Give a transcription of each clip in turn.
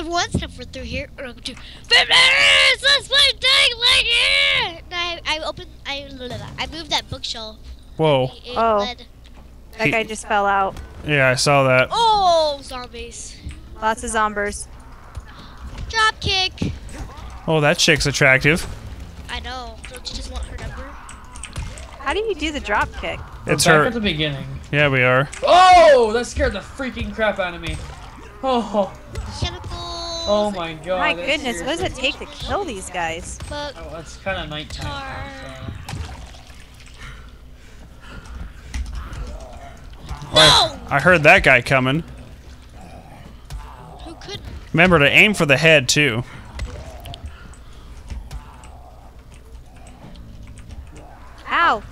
everyone, step four through here. Or to Fitness! Let's play Tag right here! And I, I opened, I, I moved that bookshelf. Whoa. It Oh. led- That He- guy just fell out. Yeah, I saw that. Oh, zombies. Lots of zombers. Drop kick. Oh, that chick's attractive. I know. Don't you just want her number? How do you do the drop kick? We're It's back her. at the beginning. Yeah, we are. Oh, that scared the freaking crap out of me. Oh, Chemicals. Oh, oh my god. My goodness, what does it take to kill these guys? Oh, it's kind of nighttime. Tar. no! I heard that guy coming. Who couldn't? Remember to aim for the head too. Ow!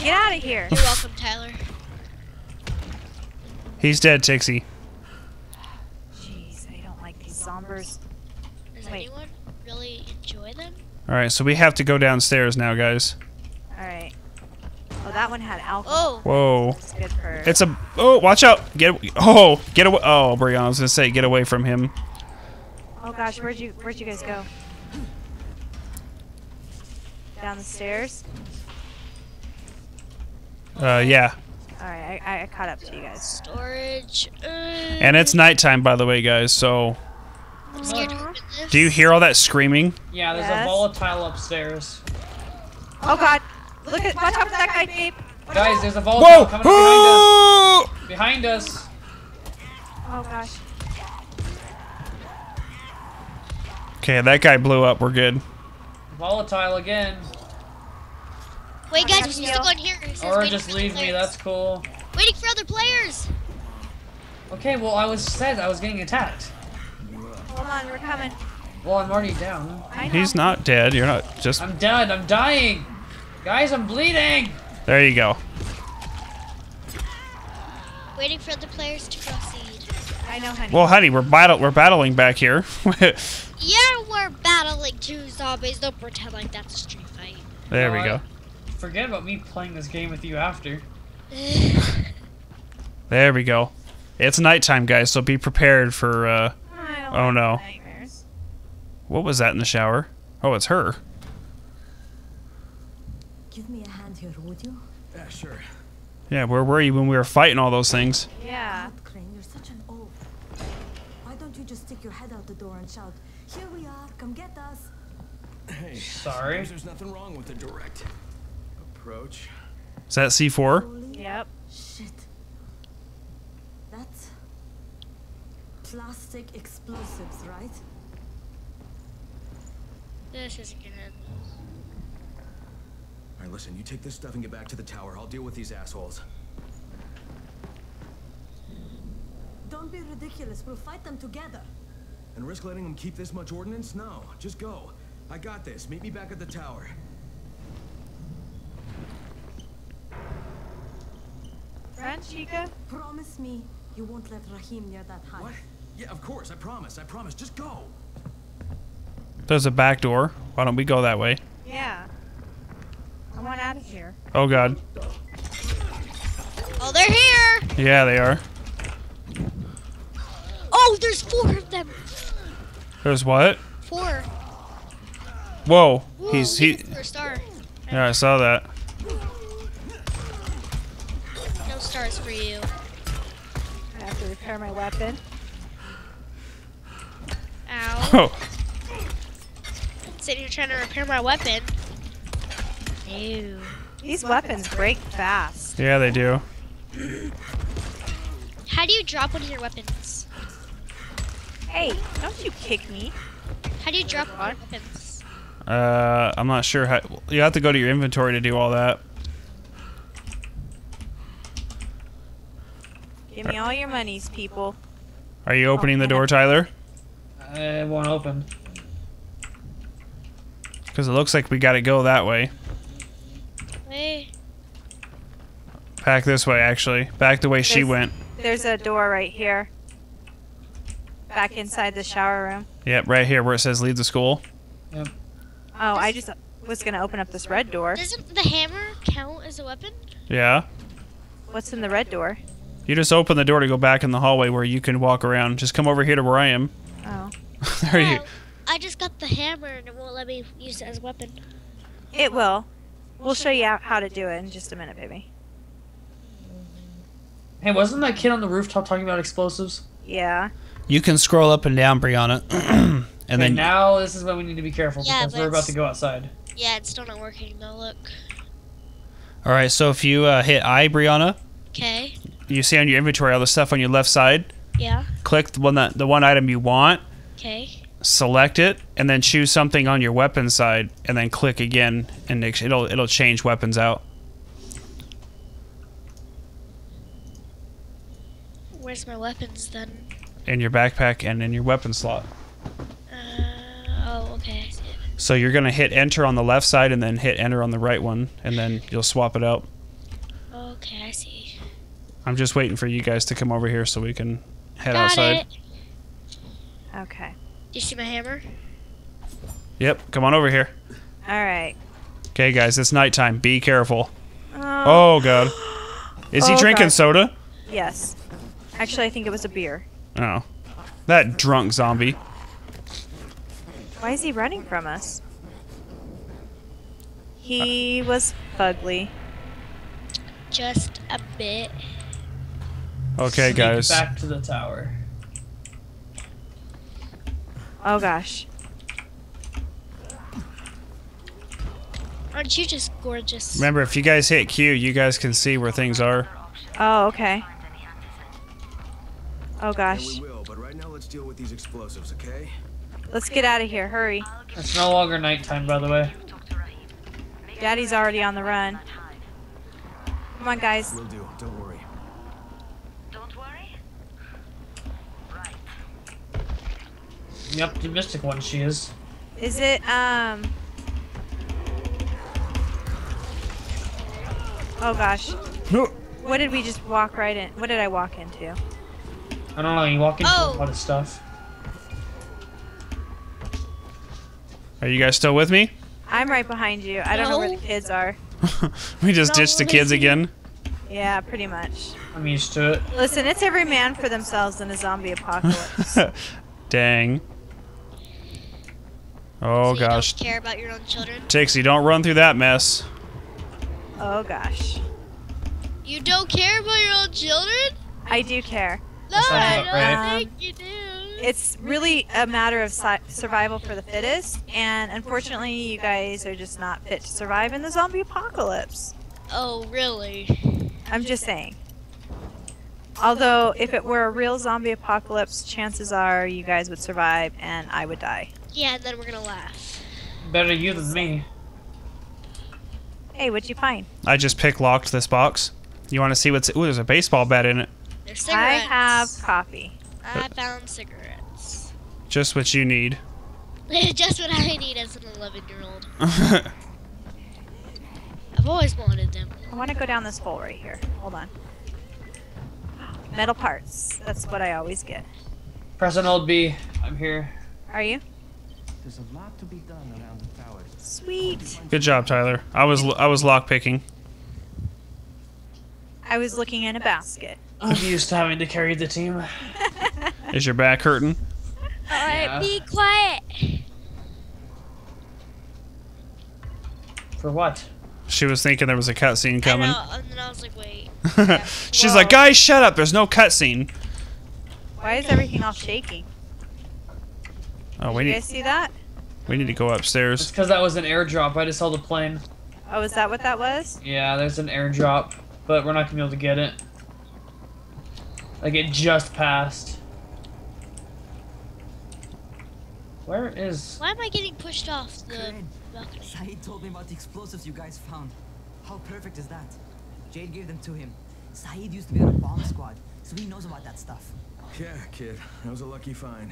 Get out of here! You're welcome, Tyler. He's dead, Tixie. Jeez, I don't like these zombers. Does Wait. anyone really enjoy them? All right, so we have to go downstairs now, guys. Alright. Oh, that one had alcohol. Oh, Whoa. It's good for. It's a. Oh, watch out! Get. Oh, get away! Oh, Brianna I was gonna say, get away from him. Oh gosh, where'd you where'd you guys go? Down the stairs. Uh, yeah. All right, I, I caught up to you guys. storage. Uh, And it's nighttime, by the way, guys. So, I'm scared to open this. do you hear all that screaming? Yeah, there's Yes. a volatile upstairs. Oh God! Look at watch out for that guy, babe. Watch Guys, out. there's a volatile coming behind us. Behind us. Oh gosh. Okay, that guy blew up. We're good. Volatile again. Wait, guys, I we're supposed to go in here. It Or just leave me, that's cool. Waiting for other players. Okay, well, I was said I was getting attacked. Hold on, we're coming. Well, I'm already down. He's not dead. You're not just. I'm dead, I'm dying. Guys, I'm bleeding. There you go. Waiting for other players to proceed. I know, honey. Well, honey, we're battle. We're battling back here. Yeah, we're battling two zombies. Don't pretend like that's a street fight. there we go. Forget about me playing this game with you after. There we go. It's nighttime, guys. So be prepared for. uh I don't Oh, like no. Nightmares. What was that in the shower? Oh, it's her. Give me a hand here, would you? Yeah, sure. Yeah, where were you when we were fighting all those things? Yeah. Crane, you're such an oaf. Why don't you just stick your head out the door and shout, Here we are, come get us? Hey, Sorry. there's nothing wrong with the direct approach. Is that C4? Holy Yep. shit. That's plastic explosives, right? this isn't gonna end. All right, listen, you take this stuff and get back to the tower. I'll deal with these assholes. Don't be ridiculous, we'll fight them together. And risk letting them keep this much ordnance? No, just go. I got this. Meet me back at the tower. Run, Chica. Promise me you won't let Rahim near that hive. What? Yeah, of course. I promise. I promise. Just go. There's a back door. Why don't we go that way? Yeah. I want out of here. Oh God. Oh, they're here. Yeah, they are. Oh, there's four of them. There's what? Four. Whoa. Whoa, He's he. Star. Yeah, I saw that. Stars for you. I have to repair my weapon. Ow. Oh. Sitting here trying to repair my weapon. Ew. These weapons break fast. Yeah, they do. How do you drop one of your weapons? Hey, don't you kick me. How do you drop one of your weapons? Uh, I'm not sure how. You have to go to your inventory to do all that. Give me all your monies, people. Are you opening the door, Tyler? It won't open. Because it looks like we got to go that way. Wait. Back this way, actually. Back the way she went. There's a door right here. Back inside the shower room. Yep, right here where it says leave the school. Yep. Oh, I just was gonna open up this red door. Doesn't the hammer count as a weapon? Yeah. What's in the red door? You just open the door to go back in the hallway where you can walk around. Just come over here to where I am. Oh. there you. I just got the hammer and it won't let me use it as a weapon. It will. We'll show you how to do it in just a minute, baby. Hey, wasn't that kid on the rooftop talking about explosives? Yeah. You can scroll up and down, Brianna, and Okay, then now this is when we need to be careful Yeah, because we're about to go outside. Yeah, it's still not working though. Look. all right. So if you uh, hit I, Brianna, Okay. You see on your inventory all the stuff on your left side. Yeah. Click the one that the one item you want, Okay. select it, and then choose something on your weapon side, and then click again, and it- it'll it'll change weapons out. Where's my weapons then? in your backpack and in your weapon slot. Uh, oh, okay. I see it. So you're gonna hit enter on the left side and then hit enter on the right one, and then you'll swap it out. Okay, I see. I'm just waiting for you guys to come over here so we can head Got outside. it. Okay. You see my hammer? Yep, come on over here. All right. Okay, guys, it's nighttime. Be careful. Oh. Oh god, is he Oh, drinking God. soda? Yes. Actually, I think it was a beer. Oh, that drunk zombie. Why is he running from us? He was fugly. Just a bit. Okay, Sneak guys. Back to the tower. Oh gosh. Aren't you just gorgeous? Remember, if you guys hit Q, you guys can see where things are. Oh, okay. Oh And gosh. we will, but right now let's deal with these explosives, okay? Let's get out of here. Hurry. It's no longer nighttime, by the way. Daddy's already on the run. Come on, guys. We'll do. Don't worry. The optimistic one she is. Is it, um... Oh gosh. What did we just walk right in? What did I walk into? I don't know, you walk into Oh. a lot of stuff. Are you guys still with me? I'm right behind you. I don't know where the kids are. we just No, ditched the kids is again. Yeah, pretty much. I'm used to it. Listen, it's every man for themselves in a zombie apocalypse. Dang. Oh so gosh. You don't care about your own children? Tixie, don't run through that mess. oh gosh. You don't care about your own children? I do care. No, I about don't right. think you do. It's really a matter of si- survival for the fittest, and unfortunately, you guys are just not fit to survive in the zombie apocalypse. Oh, really? I'm just saying. Although, if it were a real zombie apocalypse, chances are you guys would survive and I would die. Yeah, and then we're gonna laugh. Better you than me. Hey, what'd you find? I just pick locked this box. You want to see what's? Ooh, there's a baseball bat in it. There's I have coffee. I found cigarettes. Just what you need. Just what I need as an 11 year old. I've always wanted them. I want to go down this hole right here. Hold on. Metal parts. That's what I always get. Press and hold B. I'm here. Are you? There's a lot to be done around the tower. Sweet. Good job, Tyler. I was I was lock picking. I was looking in a basket. I'm used to having to carry the team. Is your back hurting? Alright, Yeah. be quiet. For what? She was thinking there was a cutscene I coming. know, and then I was like, wait. She's Whoa. like, guys, shut up. There's no cutscene. Why is everything all shaking? Oh, we You need guys see that? we need to go It's upstairs. because that was an airdrop. I just saw the plane. Oh, is that what that was? Yeah, there's an airdrop, but we're not gonna be able to get it. Like it just passed. Where is? Why am I getting pushed off the Crane, balcony? Saeed told me about the explosives you guys found. How perfect is that? Jade gave them to him. Saeed used to be on a bomb squad, so he knows about that stuff. Yeah, kid. That was a lucky find.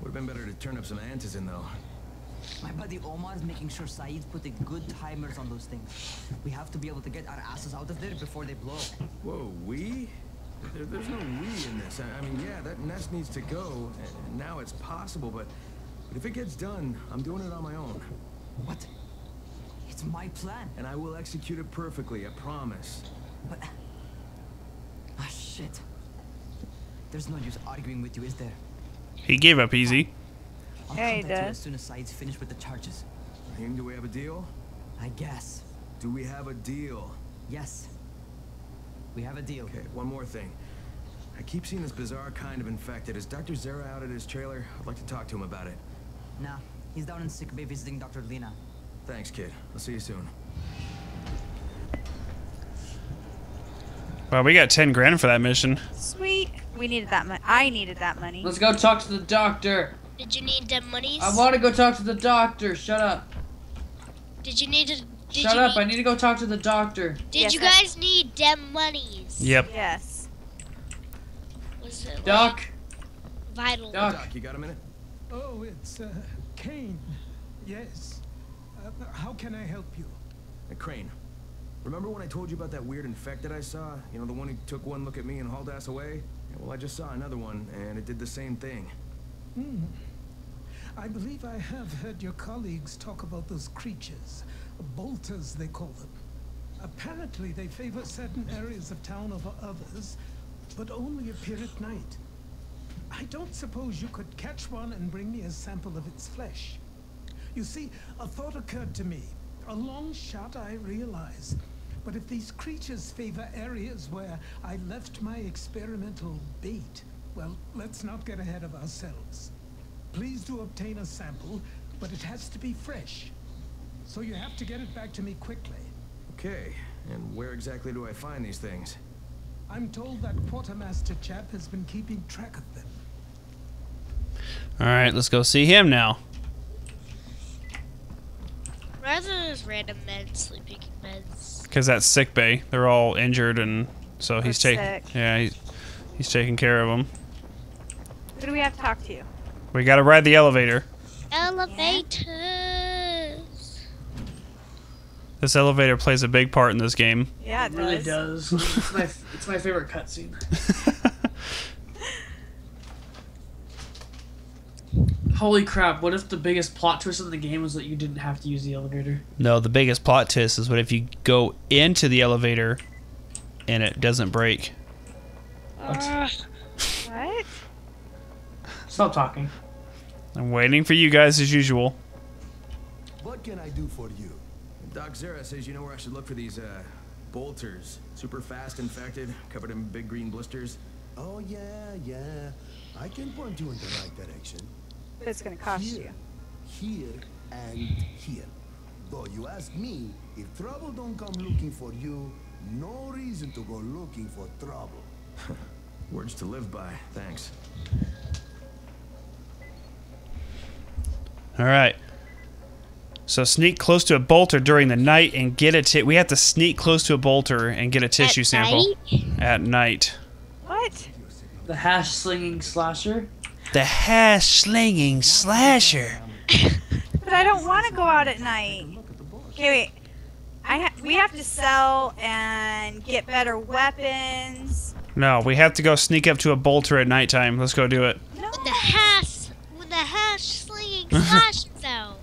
Would have been better to turn up some Antizin, though. My buddy Omar is making sure Saeed's putting good timers on those things. We have to be able to get our asses out of there before they blow. Whoa, we? There, there's no we in this. I, I mean, yeah, that nest needs to go. and Now it's possible, but, but if it gets done, I'm doing it on my own. What? It's my plan. And I will execute it perfectly, I promise. But... Ah, Shit. There's no use arguing with you, is there? He gave up easy. I'll Yeah, he contact does. as soon as Saeed's finished with the charges. Rahim, do we have a deal? I guess. Do we have a deal? Yes. We have a deal. Okay, one more thing. I keep seeing this bizarre kind of infected. Is Dr. Zere out at his trailer? I'd like to talk to him about it. Nah, he's down in sick bay visiting Dr. Lena. Thanks, kid. I'll see you soon. Well, we got 10 grand for that mission. Sweet. We needed that money. I needed that money. Let's go talk to the doctor. Did you need them monies? I want to go talk to the doctor. Shut up. Did you need to? Did Shut up. Need, I need to go talk to the doctor. did Yes, you I- guys need them monies? Yep. Yes. Was it Doc. like, vital? Doc. Doc, you got a minute? Oh, it's uh, Crane. Yes. Uh, how can I help you? Hey, Crane. Remember when I told you about that weird infected I saw? You know, the one who took one look at me and hauled ass away? Well, I just saw another one, and it did the same thing. Hmm. I believe I have heard your colleagues talk about those creatures. Bolters, they call them. Apparently, they favor certain areas of town over others, but only appear at night. I don't suppose you could catch one and bring me a sample of its flesh. You see, a thought occurred to me. A long shot, I realize. But if these creatures favor areas where I left my experimental bait, well, let's not get ahead of ourselves. Please do obtain a sample, but it has to be fresh. So you have to get it back to me quickly. Okay, and where exactly do I find these things? I'm told that quartermaster chap has been keeping track of them. All right, let's go see him now. Rather than just random men sleeping in beds. Because that's sick bay. They're all injured, and so he's taking. Yeah, he's he's taking care of them. Who do we have to talk to? We got to ride the elevator. Elevators. This elevator plays a big part in this game. Yeah, it It really does. does. it's, my, it's my favorite cutscene. Holy crap, what if the biggest plot twist in the game was that you didn't have to use the elevator? no, the biggest plot twist is what if you go into the elevator and it doesn't break. What? Stop talking. I'm waiting for you guys as usual. What can I do for you? Doc Zere says you know where I should look for these, uh, bolters. Super fast infected, covered in big green blisters. Oh, yeah, yeah. I can point you in the right direction. But it's gonna cost you. Here, here, and here. Though you ask me, if trouble don't come looking for you, no reason to go looking for trouble. Words to live by, thanks. All right. So sneak close to a bolter during the night and get a ti- we have to sneak close to a bolter and get a tissue At sample night? at night. What? The hash slinging slasher? The hash slinging slasher. But I don't want to go out at night. Okay, wait. I ha- we have to sell and get better weapons. No, we have to go sneak up to a bolter at nighttime. Let's go do it. No. When the hash, when the hash slinging slashes though.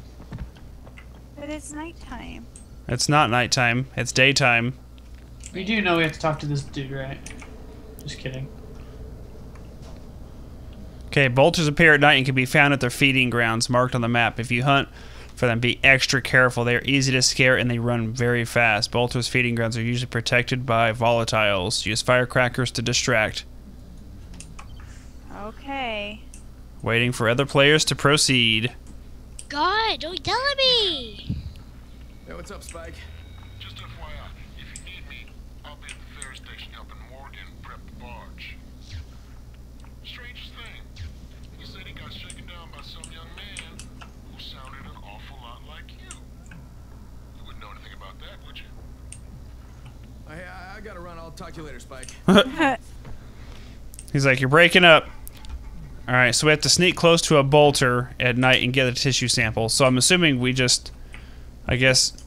But it's nighttime. It's not nighttime. It's daytime. You do know we have to talk to this dude, right? Just kidding. Okay, bolters appear at night and can be found at their feeding grounds marked on the map. If you hunt for them, be extra careful. They are easy to scare and they run very fast. Bolters' feeding grounds are usually protected by volatiles. Use firecrackers to distract. Okay. Waiting for other players to proceed. God, don't tell me. Hey, what's up, Spike? Just FYI, if you need me, I'll be at the ferry station helping Morgan prep the barge. Strangest thing, he said he got shaken down by some young man who sounded an awful lot like you. You wouldn't know anything about that, would you? I, I, I gotta run. I'll talk to you later, Spike. He's like, You're breaking up. All right, so we have to sneak close to a bolter at night and get a tissue sample. So I'm assuming we just, I guess,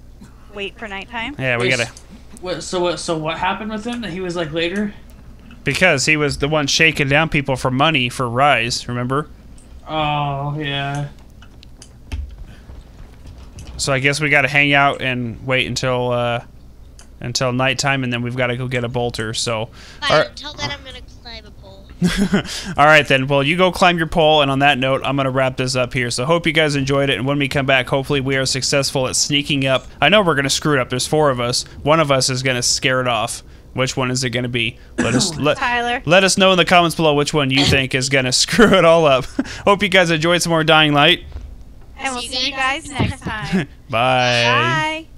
Wait for nighttime. yeah, we Wait, gotta, What, so what? So what happened with him? That he was like later? because he was the one shaking down people for money for Rais, remember? Oh yeah. So I guess we gotta hang out and wait until uh, until nighttime, and then we've got to go get a bolter. So, Fine, all right- until then, I'm gonna climb a pole. all right then. Well, you go climb your pole, and on that note, I'm gonna wrap this up here. So, hope you guys enjoyed it, and when we come back, hopefully we are successful at sneaking up. I know we're gonna screw it up. There's four of us. One of us is gonna scare it off. Which one is it gonna be? Let us let Tyler. let us know in the comments below which one you think is gonna screw it all up. hope you guys enjoyed some more Dying Light. And we'll See you guys guys next time. Bye. Bye.